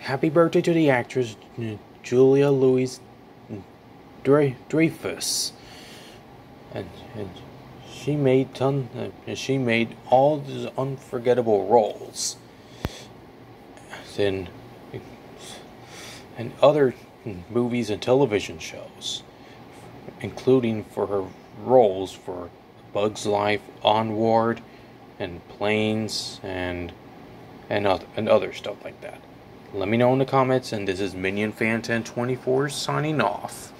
happy birthday to the actress Julia Louis Dreyfus. And, and she made ton uh, she made all these unforgettable roles in and other movies and television shows including for her roles for Bugs Life, Onward, and Planes, and and other, and other stuff like that. Let me know in the comments, and this is Minion Fan 1024 signing off.